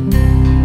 Música